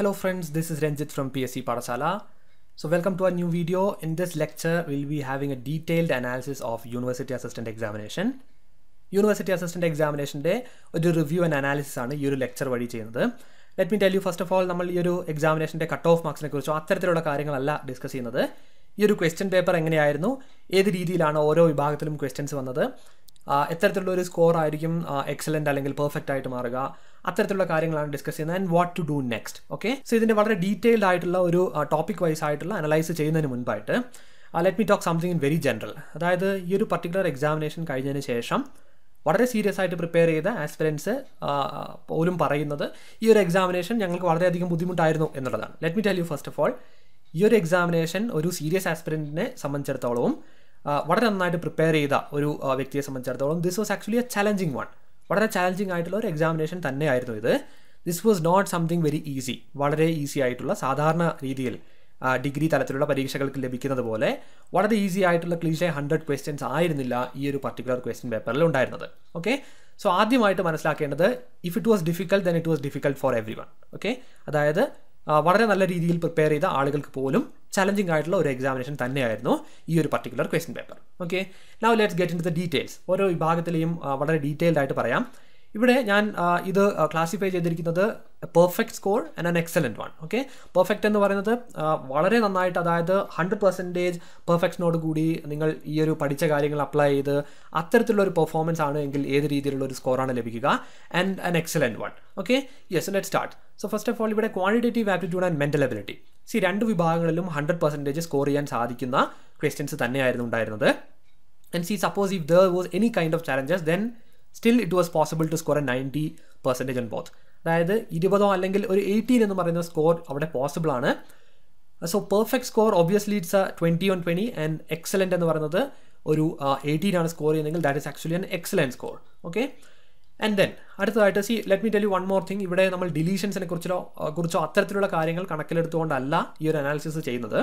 Hello friends, this is Ranjit from PSC Parasala. So welcome to a new video. In this lecture, we'll be having a detailed analysis of University Assistant Examination. University assistant എക്സാമിനേഷന്റെ ഒരു review and analysis ആണ് ഈ ഒരു lecture വഴി ചെയ്യുന്നത് let me tell you first of all നമ്മൾ ഈ ഒരു എക്സാമിനേഷന്റെ cut off മാർക്സിനെ കുറിച്ചോ അത്തരത്തിലുള്ള കാര്യങ്ങളല്ല ഡിസ്കസ് ചെയ്യുന്നത് ഈ ഒരു ക്വസ്റ്റ്യൻ പേപ്പർ എങ്ങനെയായിരുന്നു ഏത് രീതിയിലാണ് ഓരോ വിഭാഗത്തിലും ക്വസ്റ്റ്യൻസ് വന്നത് എത്തരത്തിലുള്ള ഒരു സ്കോർ ആയിരിക്കും എക്സലന്റ് അല്ലെങ്കിൽ പെർഫെക്റ്റ് ആയിട്ട് മാറുക. അത്തരത്തിലുള്ള കാര്യങ്ങളാണ് ഡിസ്കസ് ചെയ്യുന്നത്. And what to do next okay so ഇതിന്റെ വളരെ ഡീറ്റെയിൽഡ് ആയിട്ടുള്ള ഒരു ടോപ്പിക് വൈസ് ആയിട്ടുള്ള അനലൈസ് ചെയ്യുന്നതിന് മുൻപായിട്ട് let me talk something in very general അതായത് ഈ ഒരു പർട്ടിക്കുലർ എക്സാമിനേഷൻ കഴിഞ്ഞതിന് ശേഷം വളരെ സീരിയസ് ആയിട്ട് പ്രിപ്പയർ ചെയ്ത ആസ്പിറൻസ് പോലും പറയുന്നത് ഈ ഒരു എക്സാമിനേഷൻ ഞങ്ങൾക്ക് വളരെയധികം ബുദ്ധിമുട്ടായിരുന്നു എന്നുള്ളതാണ്. Let me tell you first of all ഈ ഒരു എക്സാമിനേഷൻ ഒരു സീരിയസ് ആസ്പിറന്റിനെ സംബന്ധിച്ചിടത്തോളവും വളരെ നന്നായിട്ട് പ്രിപ്പയർ ചെയ്ത ഒരു വ്യക്തിയെ സംബന്ധിച്ചിടത്തോളം this was actually a challenging one വളരെ ചലഞ്ചിങ് ആയിട്ടുള്ള ഒരു എക്സാമിനേഷൻ തന്നെയായിരുന്നു ഇത്. This was not something very easy വളരെ ഈസി ആയിട്ടുള്ള സാധാരണ രീതിയിൽ ഡിഗ്രി തലത്തിലുള്ള പരീക്ഷകൾക്ക് ലഭിക്കുന്നത് പോലെ വളരെ ഈസി ആയിട്ടുള്ള ക്ലീഷെ ഹൺഡ്രഡ് ക്വസ്റ്റ്യൻസ് ആയിരുന്നില്ല ഈ ഒരു പർട്ടിക്കുലർ ക്വസ്റ്റ്യൻ പേപ്പറിൽ ഉണ്ടായിരുന്നത്. ഓക്കെ സോ ആദ്യമായിട്ട് മനസ്സിലാക്കേണ്ടത് if it was difficult then it was difficult for everyone okay അതായത് വളരെ നല്ല രീതിയിൽ പ്രിപ്പയർ ചെയ്ത ആളുകൾക്ക് പോലും ചലഞ്ചിങ് ആയിട്ടുള്ള ഒരു എക്സാമിനേഷൻ തന്നെയായിരുന്നു ഈ ഒരു particular question paper okay now let's get in the details ഓരോ വിഭാഗത്തിലെയും വളരെ ഡീറ്റെയിൽഡ് ആയിട്ട് പറയാം. ഇവിടെ ഞാൻ ഇത് ക്ലാസിഫൈ ചെയ്തിരിക്കുന്നത് perfect score and an excellent one okay perfect എന്ന് പറയുന്നത് വളരെ നന്നായിട്ട് അതായത് ഹൺഡ്രഡ് പെർസെന്റേജ് പെർഫെക്ഷനോട് കൂടി നിങ്ങൾ ഈ ഒരു പഠിച്ച കാര്യങ്ങൾ അപ്ലൈ ചെയ്ത് അത്തരത്തിലുള്ള ഒരു പെർഫോമൻസ് ആണ് എങ്കിൽ ഏത് രീതിയിലുള്ള ഒരു സ്കോറാണ് ലഭിക്കുക. And an excellent one okay yes let start so first of all ഇവിടെ quantitative aptitude and mental ability see രണ്ട് വിഭാഗങ്ങളിലും ഹൺഡ്രഡ് പെർസെന്റേജ് സ്കോർ ചെയ്യാൻ സാധിക്കുന്ന ക്വസ്റ്റ്യൻസ് തന്നെയായിരുന്നു ഉണ്ടായിരുന്നത്. And see suppose if there was any kind of challenges then still it was possible to score a 90 percentage on both. അതായത് ഇരുപതോ അല്ലെങ്കിൽ ഒരു എയ്റ്റീൻ എന്ന് പറയുന്ന സ്കോർ അവിടെ പോസിബിൾ ആണ്. So perfect score obviously it's a twenty on twenty and excellent എന്ന് പറയുന്നത് ഒരു എയ്റ്റീൻ ആണ് സ്കോർ ചെയ്യുന്നതെങ്കിൽ that is actually an excellent score okay and then അടുത്തതായിട്ട് see let me tell you one more thing ഇവിടെ നമ്മൾ ഡിലീഷൻസിനെ കുറിച്ചോ കുറിച്ചോ അത്തരത്തിലുള്ള കാര്യങ്ങൾ കണക്കിലെടുത്തുകൊണ്ടല്ല ഈ ഒരു അനാലിസിസ് ചെയ്യുന്നത്.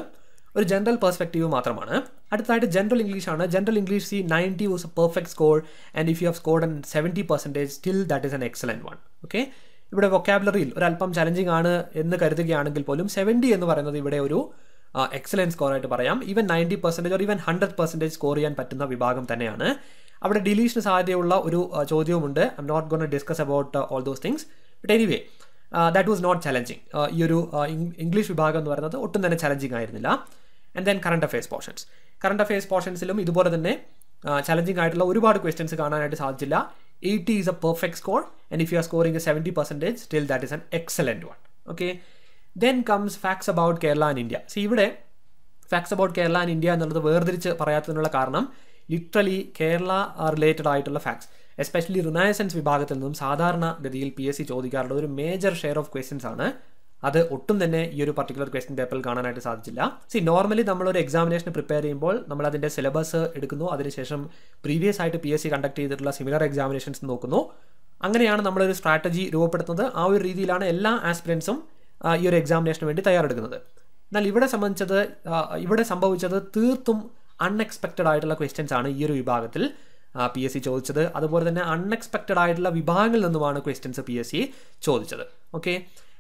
ഒരു ജനറൽ പെർസ്പെക്റ്റീവ് മാത്രമാണ്. അടുത്തതായിട്ട് ജനറൽ ഇംഗ്ലീഷ് ആണ്. General English see ninety was a perfect score and if you have scored and seventy percentage still that is an excellent one okay ഇവിടെ വൊക്കാബുലറിയിൽ ഒരല്പം ചലഞ്ചിങ് ആണ് എന്ന് കരുതുകയാണെങ്കിൽ പോലും സെവന്റി എന്ന് പറയുന്നത് ഇവിടെ ഒരു എക്സലന്റ് സ്കോർ ആയിട്ട് പറയാം. Even ninety percentage or even hundred percentage score ചെയ്യാൻ പറ്റുന്ന വിഭാഗം തന്നെയാണ്. അവിടെ ഡിലീഷന് സാധ്യതയുള്ള ഒരു ചോദ്യവുമുണ്ട്. I'm not gonna discuss about all those things but anyway that was not challenging ഈ ഒരു ഇംഗ്ലീഷ് വിഭാഗം എന്ന് പറയുന്നത് ഒട്ടും തന്നെ ചലഞ്ചിങ് ആയിരുന്നില്ല. And then current affairs portions current affairs പോർഷൻസിലും ഇതുപോലെ തന്നെ ചലഞ്ചിങ് ആയിട്ടുള്ള ഒരുപാട് ക്വസ്റ്റ്യൻസ് കാണാനായിട്ട് സാധിച്ചില്ല. Eighty is a perfect score and if you are scoring a seventy percentage still that is an excellent one okay then comes facts about Kerala and India see ഇവിടെ facts about Kerala and India എന്നുള്ളത് വേർതിരിച്ച് പറയാത്തതിനുള്ള കാരണം literally Kerala related ആയിട്ടുള്ള facts especially renaissance വിഭാഗത്തിൽ നിന്നും സാധാരണ ഗതിയിൽ പി എസ് സി ചോദിക്കാറുള്ള ഒരു മേജർ ഷെയർ ഓഫ് ക്വസ്റ്റ്യൻസ് ആണ്. അത് ഒട്ടും തന്നെ ഈ ഒരു പർട്ടിക്കുലർ ക്വസ്റ്റ്യൻ പേപ്പറിൽ കാണാനായിട്ട് സാധിച്ചില്ല. സി നോർമലി നമ്മളൊരു എക്സാമിനേഷൻ പ്രിപ്പയർ ചെയ്യുമ്പോൾ നമ്മൾ അതിന്റെ സിലബസ് എടുക്കുന്നു. അതിനുശേഷം പ്രീവിയസ് ആയിട്ട് പി എസ് സി കണ്ടക്ട് ചെയ്തിട്ടുള്ള സിമിലർ എക്സാമിനേഷൻസ് നോക്കുന്നു. അങ്ങനെയാണ് നമ്മളൊരു സ്ട്രാറ്റജി രൂപപ്പെടുത്തുന്നത്. ആ ഒരു രീതിയിലാണ് എല്ലാ ആസ്പിറൻസും ഈ ഒരു എക്സാമിനേഷന് വേണ്ടി തയ്യാറെടുക്കുന്നത്. എന്നാൽ ഇവിടെ സംബന്ധിച്ചത് ഇവിടെ സംഭവിച്ചത് തീർത്തും അൺഎക്സ്പെക്റ്റഡ് ആയിട്ടുള്ള ക്വസ്റ്റ്യൻസ് ആണ് ഈ ഒരു വിഭാഗത്തിൽ പി എസ് സി ചോദിച്ചത്. അതുപോലെ തന്നെ അൺഎക്സ്പെക്റ്റഡ് ആയിട്ടുള്ള വിഭാഗങ്ങളിൽ നിന്നുമാണ് ക്വസ്റ്റ്യൻസ് പി എസ് സി ചോദിച്ചത്. ഓക്കെ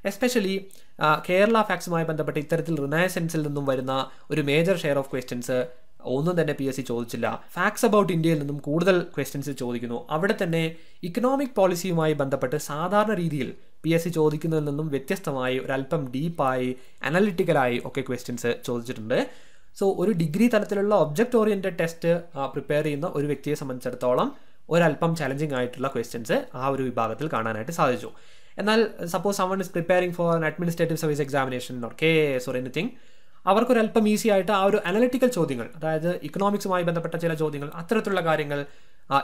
എസ്പെഷ്യലി കേരള ഫാക്സുമായി ബന്ധപ്പെട്ട് ഇത്തരത്തിൽ റിനയസെൻസിൽ നിന്നും വരുന്ന ഒരു മേജർ ഷെയർ ഓഫ് ക്വസ്റ്റ്യൻസ് ഒന്നും തന്നെ പി എസ് സി ചോദിച്ചില്ല. ഫാക്ട്സ് അബൌട്ട് ഇന്ത്യയിൽ നിന്നും കൂടുതൽ ക്വസ്റ്റ്യൻസ് ചോദിക്കുന്നു. അവിടെ തന്നെ ഇക്കണോമിക് പോളിസിയുമായി ബന്ധപ്പെട്ട് സാധാരണ രീതിയിൽ പി എസ് സി ചോദിക്കുന്നതിൽ നിന്നും വ്യത്യസ്തമായി ഒരല്പം ഡീപ്പായി അനലിറ്റിക്കലായി ഒക്കെ ക്വസ്റ്റ്യൻസ് ചോദിച്ചിട്ടുണ്ട്. സോ ഒരു ഡിഗ്രി തലത്തിലുള്ള ഒബ്ജക്റ്റ് ഓറിയന്റഡ് ടെസ്റ്റ് പ്രിപ്പയർ ചെയ്യുന്ന ഒരു വ്യക്തിയെ സംബന്ധിച്ചിടത്തോളം ഒരല്പം ചലഞ്ചിങ് ആയിട്ടുള്ള ക്വസ്റ്റ്യൻസ് ആ ഒരു വിഭാഗത്തിൽ കാണാനായിട്ട് സാധിച്ചു. എന്നാൽ suppose someone is preparing for an administrative service examination or K sour anything അവർക്കൊരല്പം ഈസി ആയിട്ട് ആ ഒരു അനലിറ്റിക്കൽ ചോദ്യങ്ങൾ അതായത് ഇക്കണോമിക്സുമായി ബന്ധപ്പെട്ട ചില ചോദ്യങ്ങൾ അത്തരത്തിലുള്ള കാര്യങ്ങൾ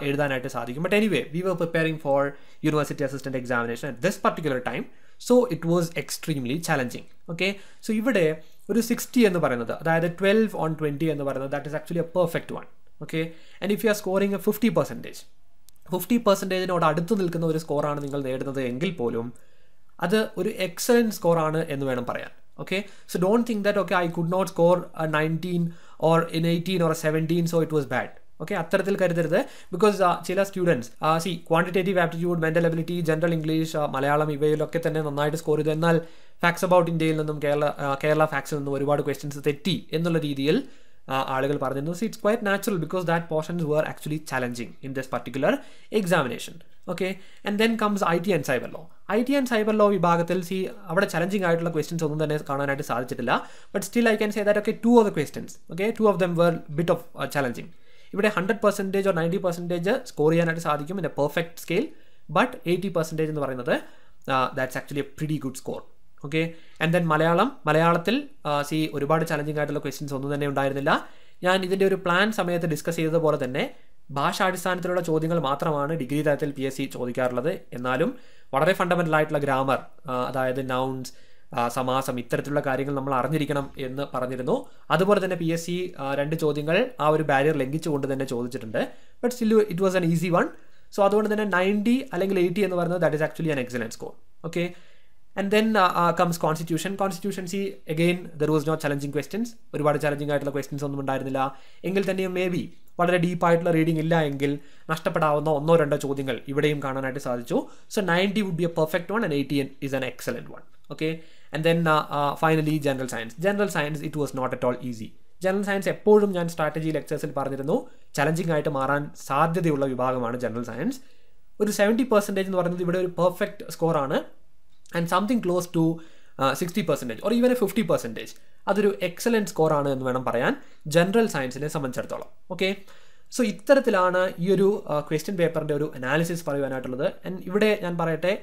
എഴുതാനായിട്ട് സാധിക്കും. But anyway we were preparing for university assistant examination at this particular time so it was extremely challenging okay so ഇവിടെ ഒരു സിക്സ്റ്റി എന്ന് പറയുന്നത് അതായത് ട്വൽവ് ഓൺ ട്വന്റി എന്ന് പറയുന്നത് that is actually a perfect one okay and if you are scoring a fifty percentage fifty പെർസെന്റേജിനോട് അടുത്ത് നിൽക്കുന്ന ഒരു സ്കോറാണ് നിങ്ങൾ നേടുന്നത് എങ്കിൽ പോലും അത് ഒരു എക്സലന്റ് സ്കോറാണ് എന്ന് വേണം പറയാൻ. Okay so don't think that could I could not score nineteen or in eighteen or seventeen so it was bad okay അത്തരത്തിൽ കരുതരുത്. ബിക്കോസ് ചില students see quantitative aptitude mental ability general English Malayalam ഇവയിലൊക്കെ തന്നെ നന്നായിട്ട് score ചെയ്തു. എന്നാൽ fax about ഇന്ത്യയിൽ നിന്നും കേരള ആ, കേരള ഫാക്സിൽ നിന്നും ഒരുപാട് ക്വസ്റ്റ്യൻസ് തെറ്റി എന്നുള്ള രീതിയിൽ ആളുകൾ പറഞ്ഞിരുന്നു. So it's quite natural because that portions were actually challenging in this particular examination okay and then comes I T and cyber law I T and cyber law വിഭാഗത്തിൽ സി അവിടെ ചലഞ്ചിങ് ആയിട്ടുള്ള questions ഒന്നും തന്നെ കാണാനായിട്ട് സാധിച്ചിട്ടില്ല. But still I can say that okay two of the questions okay two of them were bit of challenging ഇവിടെ hundred percentage or ninety percentage score ചെയ്യാനായിട്ട് സാധിക്കും in a perfect scale but eighty percentage എന്ന് പറയുന്നത് that's actually a pretty good score okay and then Malayalam. മലയാളത്തിൽ see ഒരുപാട് challenging ആയിട്ടുള്ള questions ഒന്നും തന്നെ ഉണ്ടായിരുന്നില്ല. ഞാൻ ഇതിന്റെ ഒരു പ്ലാൻ സമയത്ത് ഡിസ്കസ് ചെയ്തതുപോലെ തന്നെ ഭാഷാടിസ്ഥാനത്തിലുള്ള ചോദ്യങ്ങൾ മാത്രമാണ് ഡിഗ്രി തലത്തിൽ പി എസ് സി ചോദിക്കാറുള്ളത്. എന്നാലും വളരെ ഫണ്ടമെന്റൽ ആയിട്ടുള്ള ഗ്രാമർ അതായത് നൗൺസ് സമാസം ഇത്തരത്തിലുള്ള കാര്യങ്ങൾ നമ്മൾ അറിഞ്ഞിരിക്കണം എന്ന് പറഞ്ഞിരുന്നു. അതുപോലെ തന്നെ പി എസ് സി രണ്ട് ചോദ്യങ്ങൾ ആ ഒരു ബാരിയർ ലംഘിച്ചുകൊണ്ട് തന്നെ ചോദിച്ചിട്ടുണ്ട്. But still it was an easy one so അതുകൊണ്ട് തന്നെ നയന്റി അല്ലെങ്കിൽ എയ്റ്റി എന്ന് പറയുന്നത് that is actually an excellent score okay and then comes constitution constitution see again there was no challenging questions ഒരുപാട് ചലഞ്ചിങ് ആയിട്ടുള്ള ക്വസ്റ്റ്യൻസ് ഒന്നും ഉണ്ടായിരുന്നില്ല. എങ്കിൽ തന്നെയും മേ ബി വളരെ ഡീപ്പായിട്ടുള്ള റീഡിംഗ് ഇല്ല എങ്കിൽ നഷ്ടപ്പെടാവുന്ന ഒന്നോ രണ്ടോ ചോദ്യങ്ങൾ ഇവിടെയും കാണാനായിട്ട് സാധിച്ചു. So ninety would be a perfect one and eighty is an excellent one okay and then finally general science general science it was not at all easy general science എപ്പോഴും ഞാൻ സ്ട്രാറ്റജി ലെക്ചേഴ്സിൽ പറഞ്ഞിരുന്നു. ചലഞ്ചിങ് ആയിട്ട് മാറാൻ സാധ്യതയുള്ള വിഭാഗമാണ് general science ഒരു seventy percentage എന്ന് പറയുന്നത് ഇവിടെ ഒരു perfect സ്കോറാണ് and something close to sixty percentage or even a fifty percentage അതൊരു എക്സലന്റ് സ്കോറാണ് എന്ന് വേണം പറയാൻ ജനറൽ സയൻസിനെ സംബന്ധിച്ചിടത്തോളം. ഓക്കെ സോ ഇത്തരത്തിലാണ് ഈ ഒരു ക്വസ്റ്റ്യൻ പേപ്പറിന്റെ ഒരു അനാലിസിസ് പറയുവാനായിട്ടുള്ളത്. ആൻഡ് ഇവിടെ ഞാൻ പറയട്ടെ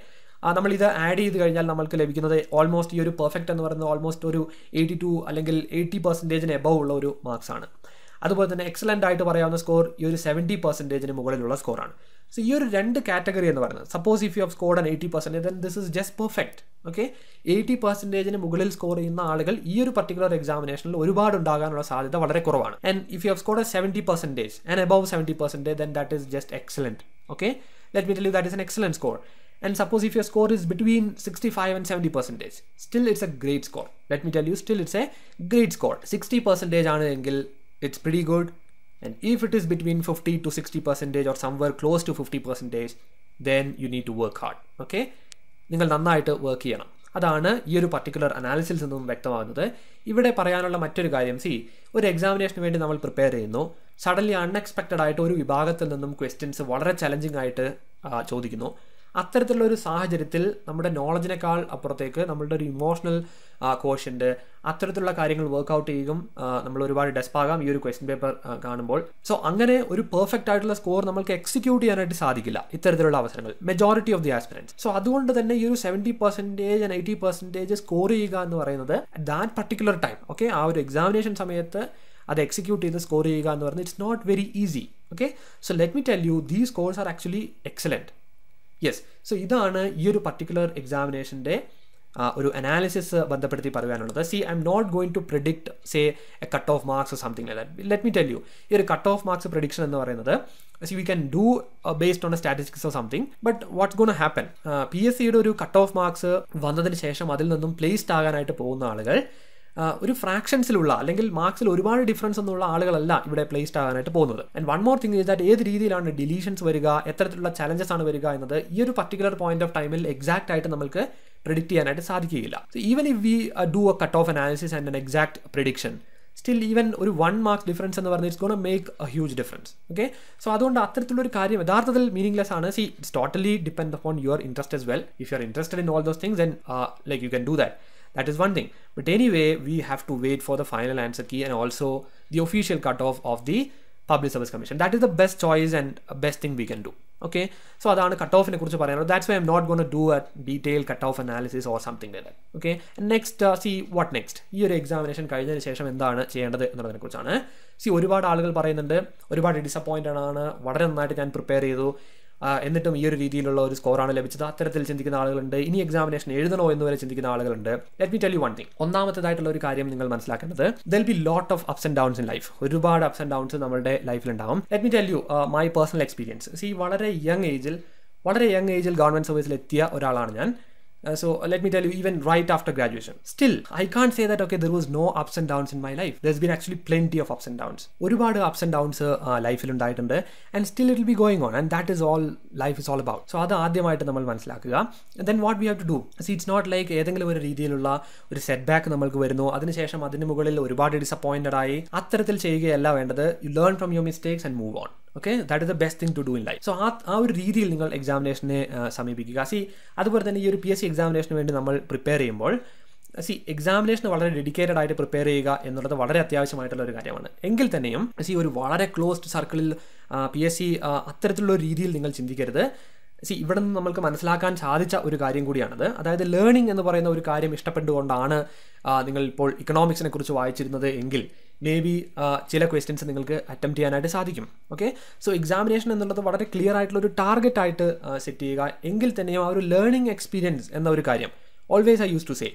നമ്മളിത് ആഡ് ചെയ്ത് കഴിഞ്ഞാൽ നമ്മൾക്ക് ലഭിക്കുന്നത് ഓൾമോസ്റ്റ് ഈ ഒരു പെർഫെക്റ്റ് എന്ന് പറയുന്നത് ഓൾമോസ്റ്റ് ഒരു എയ്റ്റി ടു അല്ലെങ്കിൽ എയ്റ്റി പെർസെന്റേജിന് എബവ് ഉള്ള ഒരു മാർക്സ് ആണ്. അതുപോലെ തന്നെ എക്സലന്റ് ആയിട്ട് പറയാവുന്ന സ്കോർ ഈ ഒരു സെവന്റി പെർസെന്റേജിന് മുകളിലുള്ള സ്കോറാണ് സോ ഈ ഒരു രണ്ട് കാറ്റഗറി എന്ന് പറയുന്നത് suppose if you have scored an eighty percentage then this is just perfect okay eighty പെർസെന്റേജിന് മുകളിൽ സ്കോർ ചെയ്യുന്ന ആളുകൾ ഈ ഒരു പർട്ടിക്കുലർ എക്സാമിനേഷനിൽ ഒരുപാട് ഉണ്ടാകാനുള്ള സാധ്യത വളരെ കുറവാണ്. And if you have scored a seventy percentage and above seventy percentage then that is just excellent okay let me tell you that is an excellent score and suppose if your score is between 65 and 70 percentage still it's a great score. Let me tell you still it's a great score. 60 percentage ആണ് എങ്കിൽ it's pretty good. And if it is between 50 to 60 percentage or somewhere close to 50 percentage then you need to work hard okay? നിങ്ങൾ നന്നായിട്ട് work ചെയ്യണം. അതാണ് ഈ ഒരു particular അനാലിസിൽ നിന്നും വ്യക്തമാകുന്നത്. ഇവിടെ പറയാനുള്ള മറ്റൊരു കാര്യം സി ഒരു എക്സാമിനേഷന് വേണ്ടി നമ്മൾ പ്രിപ്പയർ ചെയ്യുന്നു. സഡൻലി അൺഎക്സ്പെക്റ്റഡ് ആയിട്ട് ഒരു വിഭാഗത്തിൽ നിന്നും ക്വസ്റ്റ്യൻസ് വളരെ ചലഞ്ചിങ് ആയിട്ട് ചോദിക്കുന്നു. അത്തരത്തിലുള്ള ഒരു സാഹചര്യത്തിൽ നമ്മുടെ നോളജിനേക്കാൾ അപ്പുറത്തേക്ക് നമ്മളുടെ ഒരു ഇമോഷണൽ കോഷ്യന്റ് അത്തരത്തിലുള്ള കാര്യങ്ങൾ വർക്ക്ഔട്ട് ചെയ്യും നമ്മൾ ഒരുപാട് ഡെസ്പാകാം ഈ ഒരു ക്വസ്റ്റ്യൻ പേപ്പർ കാണുമ്പോൾ. സോ അങ്ങനെ ഒരു പെർഫെക്റ്റ് ആയിട്ടുള്ള സ്കോർ നമ്മൾക്ക് എക്സിക്യൂട്ട് ചെയ്യാനായിട്ട് സാധിക്കില്ല ഇത്തരത്തിലുള്ള അവസരങ്ങൾ. Majority of the aspirants so അതുകൊണ്ട് തന്നെ ഈ ഒരു seventy percentage and eighty percentage score ചെയ്യുക എന്ന് പറയുന്നത് ദാറ്റ് പർട്ടിക്കുലർ ടൈം ഓക്കെ ആ ഒരു എക്സാമിനേഷൻ സമയത്ത് അത് എക്സിക്യൂട്ട് ചെയ്ത് സ്കോർ ചെയ്യുക എന്ന് പറയുന്നത് it's not very easy okay so let me tell you these scores are actually excellent yes so ഇതാണ് ഈ ഒരു പർട്ടിക്കുലർ എക്സാമിനേഷന്റെ ഒരു അനാലിസിസ് ബന്ധപ്പെടുത്തി പറയാനുള്ളത്. See I am not going to predict say a cut off marks something like that let me tell you ഈ ഒരു cut off marks prediction എന്ന് പറയുന്നത് see we can do based on a statistics of something but what's gonna happen P S സിയുടെ ഒരു cut off marks വന്നതിന് ശേഷം അതിൽ നിന്നും പ്ലേസ്ഡ് ആകാനായിട്ട് പോകുന്ന ആളുകൾ ഒരു ഫ്രാക്ഷൻസിലുള്ള അല്ലെങ്കിൽ മാർക്സിൽ ഒരുപാട് ഡിഫറൻസ് ഒന്നുള്ള ആളുകളല്ല ഇവിടെ പ്ലേസ്ഡ് ആകാനായിട്ട് പോകുന്നത്. And one more thing is that ഏത് രീതിയിലാണ് ഡിലീഷൻസ് വരിക എത്തരത്തിലുള്ള ചലഞ്ചസ് ആണ് വരിക എന്നത് ഈ ഒരു പർട്ടിക്കുലർ പോയിന്റ് ഓഫ് ടൈമിൽ എക്സാക്ട് ആയിട്ട് നമുക്ക് പ്രിഡിക്റ്റ് ചെയ്യാനായിട്ട് സാധിക്കുകയില്ല. Even if we do a cut off analysis and an exact prediction still even ഒരു വൺ മാർക്ക് ഡിഫറൻസ് എന്ന് പറഞ്ഞാൽ it's gonna make a huge difference okay so അതുകൊണ്ട് അത്തരത്തിലുള്ള ഒരു കാര്യം യഥാർത്ഥത്തിൽ മീനിങ്ലെസ് ആണ്. See it's totally depend upon your interest as well if you are interested in all those things then like you can do that that is one thing. But anyway we have to wait for the final answer key and also the official cutoff of the public service commission that is the best choice and best thing we can do okay so അതാണ് cut ഓഫിനെ കുറിച്ച് പറയാനുള്ളത്. That's why am not gonna do a detail cut off analysis or something like that okay next see what next ഈ ഒരു examination കഴിഞ്ഞതിന് ശേഷം എന്താണ് ചെയ്യേണ്ടത് എന്നുള്ളതിനെ കുറിച്ചാണ്. സി ഒരുപാട് ആളുകൾ പറയുന്നുണ്ട് ഒരുപാട് ഡിസപ്പോയിന്റഡ് ആണ് വളരെ നന്നായിട്ട് ഞാൻ പ്രിപ്പയർ ചെയ്തു. എന്നിട്ടും ഈ ഒരു രീതിയിലുള്ള ഒരു സ്കോറാണ് ലഭിച്ചത്. അത്തരത്തിൽ ചിന്തിക്കുന്ന ആളുകളുണ്ട്. ഇനി എക്സാമിനേഷൻ എഴുതണോ എന്ന് വരെ ചിന്തിക്കുന്ന ആളുകളുണ്ട്. Let me tell you one thing ഒന്നാമത്തേതായിട്ടുള്ള ഒരു കാര്യം നിങ്ങൾ മനസ്സിലാക്കേണ്ടത് there'll be lot of ups and downs in life ഒരുപാട് അപ്സ് ആൻഡ് ഡൗൺസ് നമ്മുടെ ലൈഫിൽ ഉണ്ടാവും let me tell you my personal experience see വളരെ യങ് ഏജിൽ വളരെ യങ് ഏജിൽ ഗവൺമെന്റ് സർവീസിൽ എത്തിയ ഒരാളാണ് ഞാൻ. Uh, so uh, let me tell you, even right after graduation, still I can't say that okay there was no ups and downs in my life. There's been actually plenty of ups and downs. ഒരുപാട് ups and downs ലൈഫിൽ ഉണ്ടായിട്ടുണ്ട്. And still it be going on and that is all life is all about so അത് ആദ്യമായിട്ട് നമ്മൾ മനസ്സിലാക്കുക. Then what we have to do see it's not like ഏതെങ്കിലും ഒരു രീതിയിലുള്ള ഒരു സെറ്റ് ബാക്ക് നമ്മൾക്ക് വരുന്നു. അതിനുശേഷം അതിന് മുകളിൽ ഒരുപാട് ഡിസപ്പോയിന്റഡ് ആയി. അത്തരത്തിൽ ചെയ്യുകയല്ല വേണ്ടത്. You learn from your mistakes and move on okay that is the best thing to do in life so ആ ആ ഒരു രീതിയിൽ നിങ്ങൾ എക്സാമിനേഷനെ സമീപിക്കുക. സി അതുപോലെ തന്നെ ഈ ഒരു പി എസ് സി എക്സാമിനേഷന് വേണ്ടി നമ്മൾ പ്രിപ്പയർ ചെയ്യുമ്പോൾ സി എക്സാമിനേഷന് വളരെ ഡെഡിക്കേറ്റഡ് ആയിട്ട് പ്രിപ്പയർ ചെയ്യുക എന്നുള്ളത് വളരെ അത്യാവശ്യമായിട്ടുള്ള ഒരു കാര്യമാണ്. എങ്കിൽ തന്നെയും സി ഒരു വളരെ ക്ലോസ്ഡ് സർക്കിളിൽ പി എസ് സി അത്തരത്തിലുള്ള രീതിയിൽ നിങ്ങൾ ചിന്തിക്കരുത്. സി ഇവിടെ നിന്ന് നമ്മൾക്ക് മനസ്സിലാക്കാൻ സാധിച്ച ഒരു കാര്യം കൂടിയാണത്. അതായത് ലേണിംഗ് എന്ന് പറയുന്ന ഒരു കാര്യം ഇഷ്ടപ്പെട്ടുകൊണ്ടാണ് നിങ്ങൾ ഇപ്പോൾ ഇക്കണോമിക്സിനെ കുറിച്ച് വായിച്ചിരുന്നത് എങ്കിൽ മേ ബി ചില ക്വസ്റ്റ്യൻസ് നിങ്ങൾക്ക് അറ്റംപ്റ്റ് ചെയ്യാനായിട്ട് സാധിക്കും. ഓക്കെ സോ എക്സാമിനേഷൻ എന്നുള്ളത് വളരെ ക്ലിയർ ആയിട്ടുള്ള ഒരു ടാർഗറ്റ് ആയിട്ട് സെറ്റ് ചെയ്യുക. എങ്കിൽ തന്നെയും ആ ഒരു ലേണിംഗ് എക്സ്പീരിയൻസ് എന്ന ഒരു കാര്യം always I use to say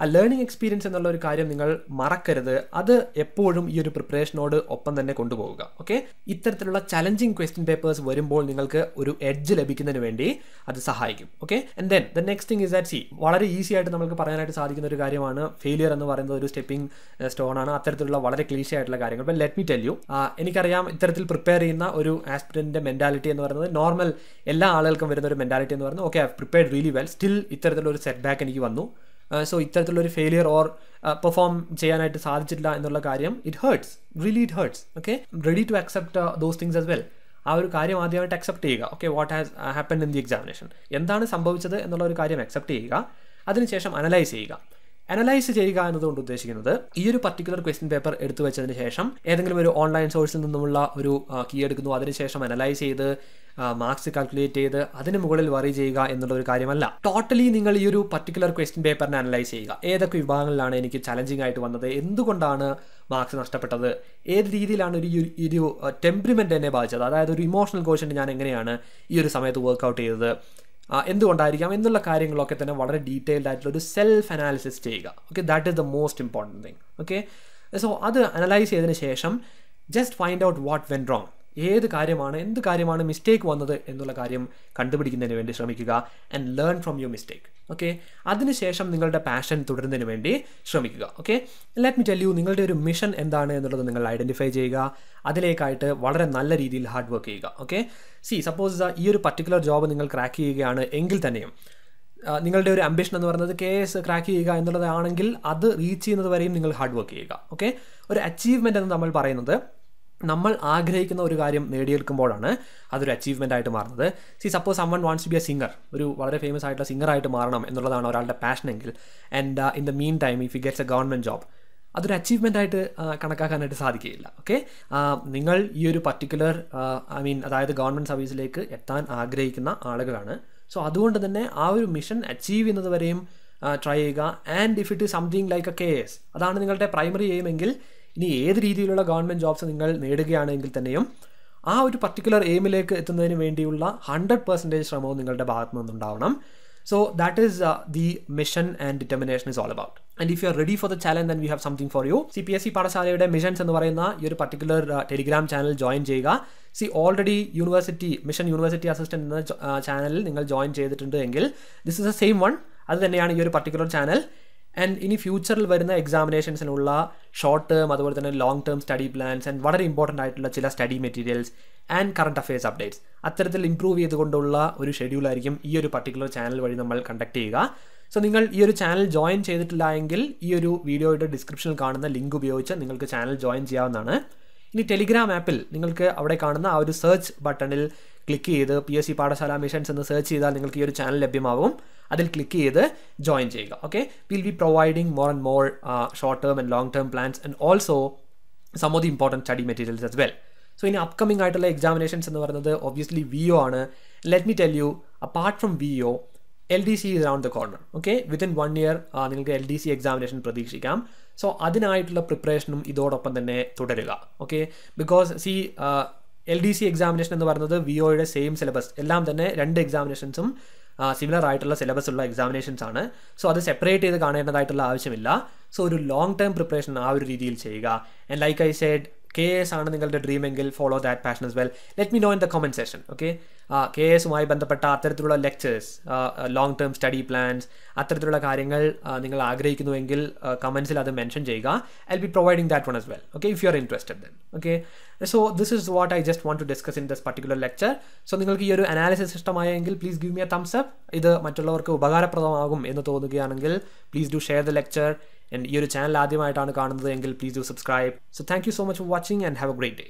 ആ ലേണിംഗ് എക്സ്പീരിയൻസ് എന്നുള്ള ഒരു കാര്യം നിങ്ങൾ മറക്കരുത്. അത് എപ്പോഴും ഈ ഒരു പ്രിപ്പറേഷനോട് ഒപ്പം തന്നെ കൊണ്ടുപോകുക ഓക്കെ ഇത്തരത്തിലുള്ള ചലഞ്ചിങ് ക്വസ്റ്റ്യൻ പേപ്പേഴ്സ് വരുമ്പോൾ നിങ്ങൾക്ക് ഒരു എഡ്ജ് ലഭിക്കുന്നതിന് വേണ്ടി അത് സഹായിക്കും. Okay and then the next thing is that see വളരെ ഈസി ആയിട്ട് നമുക്ക് പറയാനായിട്ട് സാധിക്കുന്ന ഒരു കാര്യമാണ് ഫെയിലിയർ എന്ന് പറയുന്നത് ഒരു സ്റ്റെപ്പിംഗ് സ്റ്റോൺ ആണ്. അത്തരത്തിലുള്ള വളരെ ക്ലീശ ആയിട്ടുള്ള കാര്യങ്ങൾ. ഇപ്പം ലെറ്റ് മി ടെൽ യു എനിക്കറിയാം ഇത്തരത്തിൽ പ്രിപ്പയർ ചെയ്യുന്ന ഒരു ആസ്പിരന്റിന്റെ മെന്റാലിറ്റി എന്ന് പറയുന്നത് നോർമൽ എല്ലാ ആളുകൾക്കും വരുന്ന ഒരു മെന്റാലിറ്റി എന്ന് പറയുന്നത് okay I prepared really well still ഇത്തരത്തിലുള്ള ഒരു സെറ്റ് ബാക്ക് എനിക്ക് വന്നു. സോ ഇത്തരത്തിലൊരു ഫെയിലിയർ ഓർ പെർഫോം ചെയ്യാനായിട്ട് സാധിച്ചിട്ടില്ല എന്നുള്ള കാര്യം it hurts really it hurts okay ready to accept those things as well ആ ഒരു കാര്യം ആദ്യമായിട്ട് അക്സെപ്റ്റ് ചെയ്യുക. Okay what has happen in the examination എന്താണ് സംഭവിച്ചത് എന്നുള്ള ഒരു കാര്യം അക്സെപ്റ്റ് ചെയ്യുക. അതിനുശേഷം അനലൈസ് ചെയ്യുക. അനലൈസ് ചെയ്യുക എന്നതുകൊണ്ട് ഉദ്ദേശിക്കുന്നത് ഈ ഒരു പർട്ടിക്കുലർ ക്വസ്റ്റ്യൻ പേപ്പർ എടുത്തു വെച്ചതിന് ശേഷം ഏതെങ്കിലും ഒരു ഓൺലൈൻ സോഴ്സിൽ നിന്നുമുള്ള ഒരു കീ എടുക്കുന്നു. അതിനുശേഷം അനലൈസ് ചെയ്ത് മാർക്സ് കാൽക്കുലേറ്റ് ചെയ്ത് അതിന് മുകളിൽ വറി ചെയ്യുക എന്നുള്ള ഒരു കാര്യമല്ല. ടോട്ടലി നിങ്ങൾ ഈ ഒരു പർട്ടിക്കുലർ ക്വസ്റ്റ്യൻ പേപ്പറിനെ അനലൈസ് ചെയ്യുക. ഏതൊക്കെ വിഭാഗങ്ങളിലാണ് എനിക്ക് ചലഞ്ചിങ് ആയിട്ട് വന്നത്? എന്തുകൊണ്ടാണ് മാർക്സ് നഷ്ടപ്പെട്ടത്? ഏത് രീതിയിലാണ് ഒരു ഒരു ടെമ്പറിമെന്റ് എന്നെ ബാധിച്ചത്? അതായത് ഒരു ഇമോഷണൽ കോഷൻ ഞാൻ എങ്ങനെയാണ് ഈ ഒരു സമയത്ത് വർക്ക്ഔട്ട് ചെയ്തത്? എന്തുകൊണ്ടായിരിക്കാം? എന്നുള്ള കാര്യങ്ങളൊക്കെ തന്നെ വളരെ ഡീറ്റെയിൽഡ് ആയിട്ടുള്ള ഒരു സെൽഫ് അനാലിസിസ് ചെയ്യുക. Okay that is the most important thing okay so അത് അനലൈസ് ചെയ്തതിന് ശേഷം just find out what went wrong ഏത് കാര്യമാണ് എന്ത് കാര്യമാണ് മിസ്റ്റേക്ക് വന്നത് എന്നുള്ള കാര്യം കണ്ടുപിടിക്കുന്നതിന് വേണ്ടി ശ്രമിക്കുക and learn from your mistake okay അതിനുശേഷം നിങ്ങളുടെ പാഷൻ തുടരുന്നതിന് വേണ്ടി ശ്രമിക്കുക. Okay let me tell you നിങ്ങളുടെ ഒരു മിഷൻ എന്താണ് എന്നുള്ളത് നിങ്ങൾ ഐഡന്റിഫൈ ചെയ്യുക. അതിലേക്കായിട്ട് വളരെ നല്ല രീതിയിൽ ഹാർഡ് വർക്ക് ചെയ്യുക. ഓക്കെ സി സപ്പോസ് ഈ ഒരു പർട്ടിക്കുലർ ജോബ് നിങ്ങൾ ക്രാക്ക് ചെയ്യുകയാണ് എങ്കിൽ തന്നെയും നിങ്ങളുടെ ഒരു അംബിഷൻ എന്ന് പറയുന്നത് കെ എസ് ക്രാക്ക് ചെയ്യുക എന്നുള്ളതാണെങ്കിൽ അത് റീച്ച് ചെയ്യുന്നത് വരെയും നിങ്ങൾ ഹാർഡ് വർക്ക് ചെയ്യുക. ഓക്കെ ഒരു അച്ചീവ്മെന്റ് എന്ന് നമ്മൾ പറയുന്നത് നമ്മൾ ആഗ്രഹിക്കുന്ന ഒരു കാര്യം നേടിയെടുക്കുമ്പോഴാണ് അതൊരു അച്ചീവ്മെന്റ് ആയിട്ട് മാറുന്നത്. See suppose someone wants to be a singer ഒരു വളരെ ഫേമസ് ആയിട്ടുള്ള സിംഗറായിട്ട് മാറണം എന്നുള്ളതാണ് ഒരാളുടെ പാഷൻ എങ്കിൽ and in the mean time if you gets a government job അതൊരു അച്ചീവ്മെന്റ് ആയിട്ട് കണക്കാക്കാനായിട്ട് സാധിക്കുകയില്ല. ഓക്കെ നിങ്ങൾ ഈ ഒരു പർട്ടിക്കുലർ ഐ മീൻ അതായത് ഗവൺമെന്റ് സർവീസിലേക്ക് എത്താൻ ആഗ്രഹിക്കുന്ന ആളുകളാണ്. സോ അതുകൊണ്ട് തന്നെ ആ ഒരു മിഷൻ അച്ചീവ് ചെയ്യുന്നത് വരെയും ട്രൈ ചെയ്യുക. And if it something like a K S അതാണ് നിങ്ങളുടെ പ്രൈമറി എയിം എങ്കിൽ ഇനി ഏത് രീതിയിലുള്ള ഗവൺമെന്റ് ജോബ്സ് നിങ്ങൾ നേടുകയാണെങ്കിൽ തന്നെയും ആ ഒരു പർട്ടിക്കുലർ എയിമിലേക്ക് എത്തുന്നതിന് വേണ്ടിയുള്ള ഹൺഡ്രഡ് പെർസെന്റേജ് ശ്രമവും നിങ്ങളുടെ ഭാഗത്തു നിന്നുണ്ടാവണം. So that is the mission and determination is all about and if you are ready for the challenge then we have something for you see P S C പാഠശാലയുടെ missions എന്ന് പറയുന്ന ഈ ഒരു particular Telegram channel join ചെയ്യുക. See already university mission university assistant എന്ന ചാനലിൽ നിങ്ങൾ join ചെയ്തിട്ടുണ്ട് എങ്കിൽ this is a same one അത് തന്നെയാണ് ഈ ഒരു പർട്ടിക്കുലർ ചാനൽ ആൻഡ് ഇനി ഫ്യൂച്ചറിൽ വരുന്ന എക്സാമിനേഷൻസിനുള്ള ഷോർട്ട് ടേം അതുപോലെ തന്നെ long term study plans and വളരെ ഇമ്പോർട്ടന്റ് ആയിട്ടുള്ള ചില study materials and current affairs updates അത്തരത്തിൽ ഇംപ്രൂവ് ചെയ്തുകൊണ്ടുള്ള ഒരു ഷെഡ്യൂളായിരിക്കും ഈ ഒരു പർട്ടിക്കുലർ ചാനൽ വഴി നമ്മൾ കണ്ടക്ട് ചെയ്യുക. സോ നിങ്ങൾ ഈ ഒരു ചാനൽ ജോയിൻ ചെയ്തിട്ടില്ല എങ്കിൽ ഈ ഒരു വീഡിയോയുടെ ഡിസ്ക്രിപ്ഷനിൽ കാണുന്ന ലിങ്ക് ഉപയോഗിച്ച് നിങ്ങൾക്ക് ചാനൽ ജോയിൻ ചെയ്യാവുന്നതാണ്. ഇനി ടെലിഗ്രാം ആപ്പിൽ നിങ്ങൾക്ക് അവിടെ കാണുന്ന ആ ഒരു സെർച്ച് ബട്ടണിൽ ക്ലിക്ക് ചെയ്ത് P S C Pathashala missions എന്ന് സെർച്ച് ചെയ്താൽ നിങ്ങൾക്ക് ഈ ഒരു ചാനൽ ലഭ്യമാവും. അതിൽ ക്ലിക്ക് ചെയ്ത് ജോയിൻ ചെയ്യുക. Okay will be providing more and more short term and long term plans and also some of the important study materials as well so ഇനി അപ്കമിംഗ് ആയിട്ടുള്ള എക്സാമിനേഷൻസ് എന്ന് പറയുന്നത് ഒബ്വിയസ്ലി വി ഒ ആണ്. Let me tell you apart from V O L D C is round the corner okay within one year നിങ്ങൾക്ക് L D C examination പ്രതീക്ഷിക്കാം. So അതിനായിട്ടുള്ള പ്രിപ്പറേഷനും ഇതോടൊപ്പം തന്നെ തുടരുക. Okay because see L D C examination എന്ന് പറയുന്നത് V ഒയുടെ സെയിം സിലബസ് എല്ലാം തന്നെ രണ്ട് എക്സാമിനേഷൻസും സിമിലർ ആയിട്ടുള്ള സിലബസ് ഉള്ള എക്സാമിനേഷൻസ് ആണ്. സോ അത് സെപ്പറേറ്റ് ചെയ്ത് കാണേണ്ടതായിട്ടുള്ള ആവശ്യമില്ല. സോ ഒരു ലോങ് ടേം പ്രിപ്പറേഷൻ ആ ഒരു രീതിയിൽ ചെയ്യുക. And like I said K S ആണ് നിങ്ങളുടെ ഡ്രീം എങ്കിൽ follow that passion as well let me know in the comment session okay K എസുമായി ബന്ധപ്പെട്ട അത്തരത്തിലുള്ള lectures long term study plans അത്തരത്തിലുള്ള കാര്യങ്ങൾ നിങ്ങൾ ആഗ്രഹിക്കുന്നുവെങ്കിൽ കമൻസിൽ അത് മെൻഷൻ ചെയ്യുക. I be providing that one as well okay if you are interested then okay? So this is what i just want to discuss in this particular lecture. So നിങ്ങൾക്ക് ഈ ഒരു അനാലിസിസ് ഇഷ്ടമായെങ്കിൽ please give me a thumbs up ഇത് മറ്റുള്ളവർക്ക് ഉപകാരപ്രദമാകും എന്ന് തോന്നുകയാണെങ്കിൽ please do share the lecture ഈ ഒരു ചാനൽ ആദ്യമായിട്ടാണ് കാണുന്നത് എങ്കിൽ please do subscribe so thank you so much for watching and have a great day